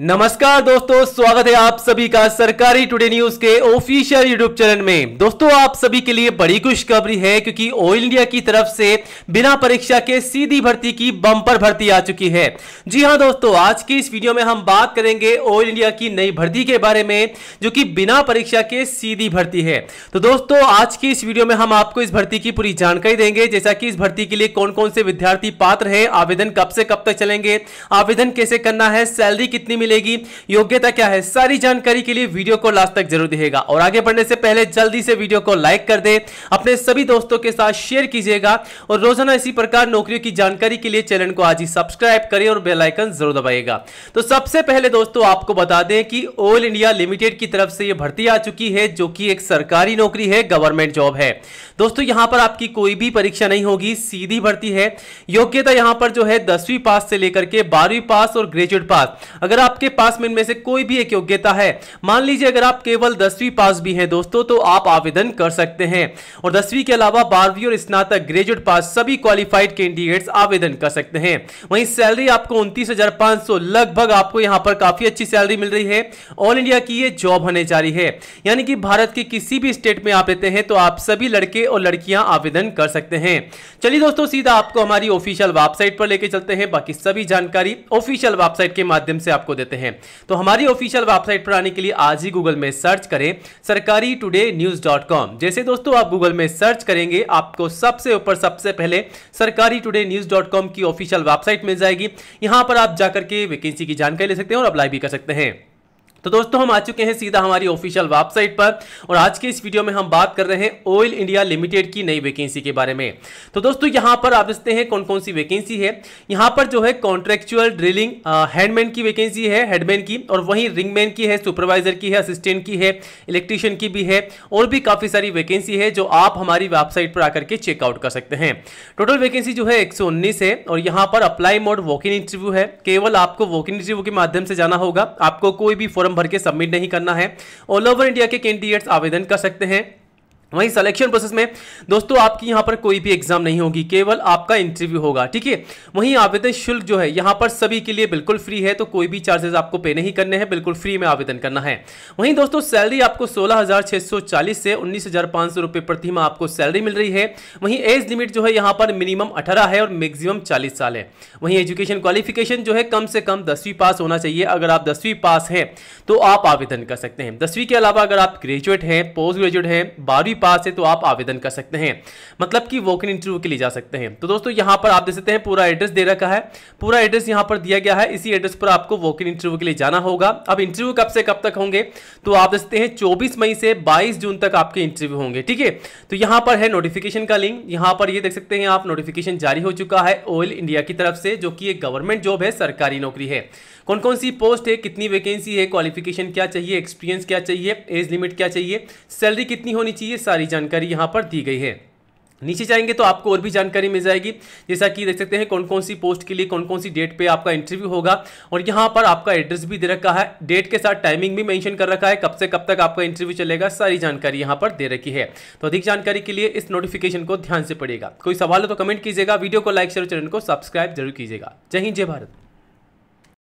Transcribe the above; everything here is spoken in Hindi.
नमस्कार दोस्तों, स्वागत है आप सभी का सरकारी टुडे न्यूज़ के ऑफिशियल यूट्यूब चैनल में। दोस्तों, आप सभी के लिए बड़ी खुशखबरी है क्योंकि ऑयल इंडिया की तरफ़ से बिना परीक्षा के सीधी भर्ती की बम्पर भर्ती आ चुकी है। जी हाँ दोस्तों, आज की इस वीडियो में हम बात करेंगे ऑयल इंडिया की नई भर्ती के बारे में, जो कि बिना परीक्षा के सीधी भर्ती है। तो दोस्तों, आज की इस वीडियो में हम आपको इस भर्ती की पूरी जानकारी देंगे, जैसा कि इस भर्ती के लिए कौन कौन से विद्यार्थी पात्र है, आवेदन कब से कब तक चलेंगे, आवेदन कैसे करना है सैलरी कितनी मिलेगी। योग्यता क्या है? सारी जानकारी के लिए वीडियो को लास्ट तक ज़रूर दिखेगा। और आगे बढ़ने से पहले जल्दी से वीडियो को लाइक कर दे। अपने सभी दोस्तों के साथ शेयर कीजिएगा। और रोज़ाना इसी प्रकार नौकरियों की जानकारी के लिए चैनल को आज ही सब्सक्राइब करें और बेल आइकन ज़रूर दबाइएगा। तो सबसे पहले दोस्तों आपको बता दें कि ऑयल इंडिया लिमिटेड की तरफ़ से यह भर्ती आ चुकी है, जो कि एक सरकारी नौकरी है, गवर्नमेंट जॉब है। दोस्तों, यहाँ पर आपकी कोई भी परीक्षा नहीं होगी, सीधी भर्ती है। योग्यता यहाँ पर जो है दसवीं पास से लेकर के बारहवीं पास और ग्रेजुएट पास। अगर आपके पास में इनमें से कोई भी एक योग्यता है। मान लीजिए अगर आप केवल दसवीं पास भी हैं दोस्तों तो आप आवेदन कर सकते हैं। और दसवीं के अलावा बारहवीं और स्नातक, ग्रेजुएट पास सभी क्वालिफाइड कैंडिडेट्स आवेदन कर सकते हैं। वहीं सैलरी आपको उनतीस लगभग आपको यहाँ पर काफ़ी अच्छी सैलरी मिल रही है। ऑल इंडिया की ये जॉब होने जा रही है। यानी कि भारत के किसी भी स्टेट में आप लेते हैं तो आप सभी लड़के और लड़कियाँ आवेदन कर सकते हैं। चलिए दोस्तों, सीधा आपको हमारी ऑफिशियल वेबसाइट पर लेके चलते हैं। बाकी सभी जानकारी ऑफिशियल वेबसाइट के माध्यम से आपको देते हैं। तो हमारी ऑफिशियल वेबसाइट पर आने के लिए आज ही गूगल में सर्च करें सरकारी टूडे न्यूज़ डॉट कॉम जैसे दोस्तों आप गूगल में सर्च करेंगे, आपको सबसे ऊपर सबसे पहले Sarkari today news dot com की ऑफिशियल वेबसाइट मिल जाएगी। यहाँ पर आप जाकर के वैकेंसी की जानकारी ले सकते हैं और अप्लाई भी कर सकते हैं। तो दोस्तों, हम आ चुके हैं सीधा हमारी ऑफिशियल वेबसाइट पर और आज के इस वीडियो में हम बात कर रहे हैं ऑयल इंडिया लिमिटेड की नई वैकेंसी के बारे में। तो दोस्तों, यहाँ पर आप देखते हैं कौन कौन सी वैकेंसी है। यहाँ पर जो है कॉन्ट्रेक्चुअल ड्रिलिंग हैंडमैन की वैकेंसी है हेडमैन की और वहीं रिंगमैन की है सुपरवाइजर की है असिस्टेंट की है इलेक्ट्रीशियन की भी है और भी काफ़ी सारी वैकेंसी है जो आप हमारी वेबसाइट पर आकर के चेकआउट कर सकते हैं। टोटल वैकेंसी जो है एक सौ उन्नीस है और यहाँ पर apply mode walk in interview है। केवल आपको वॉक इन इंटरव्यू के माध्यम से जाना होगा। आपको कोई भी फॉर्म भर के सबमिट नहीं करना है। ऑल ओवर इंडिया के कैंडिडेट्स आवेदन कर सकते हैं। वहीं सिलेक्शन प्रोसेस में दोस्तों आपकी यहाँ पर कोई भी एग्ज़ाम नहीं होगी, केवल आपका इंटरव्यू होगा, ठीक है? वहीं आवेदन शुल्क जो है, यहाँ पर सभी के लिए बिल्कुल फ्री है तो कोई भी चार्जेस आपको पे नहीं करने हैं, बिल्कुल फ्री में आवेदन करना है। वहीं दोस्तों सैलरी आपको सोलह से उन्नीस रुपए प्रति माह आपको सैलरी मिल रही है। वहीं एज लिमिट जो है, यहाँ पर मिनिमम अठारह है और मैक्सिमम चालीस साल है। वहीं एजुकेशन क्वालिफिकेशन जो है, कम से कम दसवीं पास होना चाहिए, अगर आप दसवीं पास हैं तो आप आवेदन कर सकते हैं। दसवीं के अलावा अगर आप ग्रेजुएट हैं पोस्ट ग्रेजुएट हैं, बारहवीं पास है तो आप आवेदन कर सकते हैं। मतलब कि वॉक इन इंटरव्यू के लिए जा सकते हैं। तो दोस्तों, यहाँ पर आप देख सकते हैं, पूरा एड्रेस दे रखा है। पूरा एड्रेस यहाँ पर दिया गया है। इसी एड्रेस पर आपको वॉक इन इंटरव्यू के लिए जाना होगा। अब इंटरव्यू कब से कब तक होंगे? तो आप देख सकते हैं, चौबीस मई से बाईस जून तक आपके इंटरव्यू होंगे, ठीक है? तो यहाँ पर है नोटिफिकेशन का लिंक यहाँ पर ये देख सकते हैं आप नोटिफिकेशन जारी हो चुका है ऑयल इंडिया की तरफ़ से, जो कि एक गवर्नमेंट जॉब है, सरकारी नौकरी है। कौन कौन सी पोस्ट है? कितनी वैकेंसी है? क्वालिफिकेशन क्या चाहिए? एक्सपीरियंस क्या चाहिए? एज लिमिट क्या चाहिए? सैलरी कितनी होनी चाहिए? सारी जानकारी यहाँ पर दी गई है। नीचे जाएँगे तो आपको और भी जानकारी मिल जाएगी। जैसा कि देख सकते हैं कौन कौन सी पोस्ट के लिए कौन कौन सी डेट पे आपका इंटरव्यू होगा। और यहाँ पर आपका एड्रेस भी दे रखा है। डेट के साथ टाइमिंग भी मेंशन कर रखा है। कब से कब तक आपका इंटरव्यू चलेगा, सारी जानकारी यहाँ पर दे रखी है। तो अधिक जानकारी के लिए इस नोटिफिकेशन को ध्यान से पड़ेगा कोई सवाल हो तो कमेंट कीजिएगा। वीडियो को लाइक शेयर चैनल को सब्सक्राइब ज़रूर कीजिएगा। जय हिंद, जय भारत।